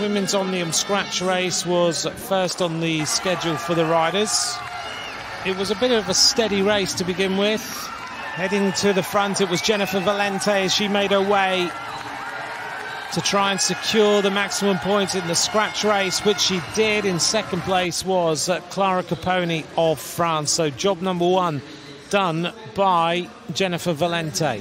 Women's Omnium Scratch Race was first on the schedule for the riders. It was a bit of a steady race to begin with. Heading to the front, it was Jennifer Valente as she made her way to try and secure the maximum points in the scratch race, which she did. In second place was uh, Clara Copponi of France. So job number one done by Jennifer Valente.